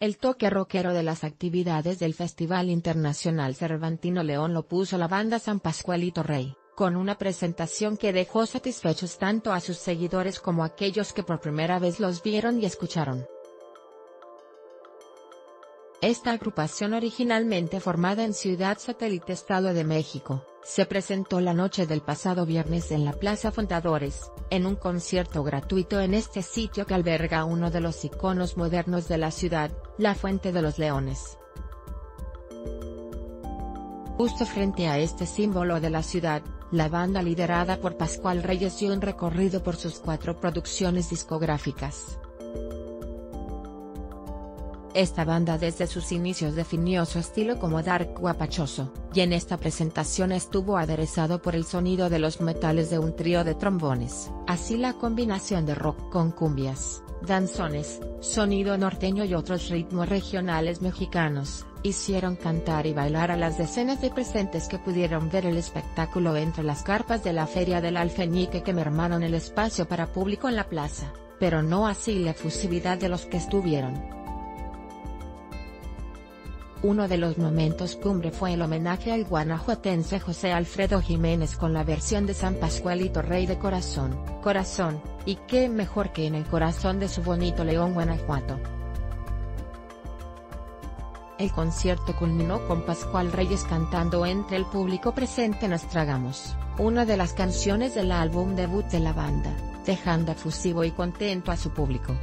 El toque rockero de las actividades del Festival Internacional Cervantino León lo puso la banda San Pascualito Rey, con una presentación que dejó satisfechos tanto a sus seguidores como a aquellos que por primera vez los vieron y escucharon. Esta agrupación originalmente formada en Ciudad Satélite Estado de México, se presentó la noche del pasado viernes en la Plaza Fundadores, en un concierto gratuito en este sitio que alberga uno de los iconos modernos de la ciudad, la Fuente de los Leones. Justo frente a este símbolo de la ciudad, la banda liderada por Pascual Reyes dio un recorrido por sus cuatro producciones discográficas. Esta banda desde sus inicios definió su estilo como dark guapachoso, y en esta presentación estuvo aderezado por el sonido de los metales de un trío de trombones, así la combinación de rock con cumbias, danzones, sonido norteño y otros ritmos regionales mexicanos, hicieron cantar y bailar a las decenas de presentes que pudieron ver el espectáculo entre las carpas de la Feria del Alfeñique que mermaron el espacio para público en la plaza, pero no así la efusividad de los que estuvieron. Uno de los momentos cumbre fue el homenaje al guanajuatense José Alfredo Jiménez con la versión de San Pascualito Rey de Corazón, Corazón, y qué mejor que en el corazón de su bonito León Guanajuato. El concierto culminó con Pascual Reyes cantando entre el público presente Nos Tragamos, una de las canciones del álbum debut de la banda, dejando efusivo y contento a su público.